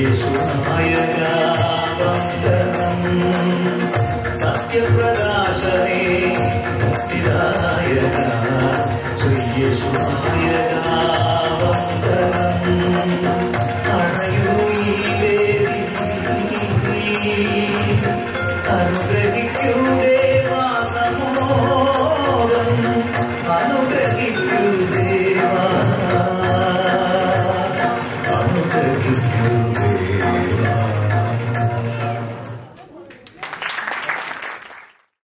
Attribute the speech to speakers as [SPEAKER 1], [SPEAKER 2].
[SPEAKER 1] यशुनायका च सत्यप्रकाशते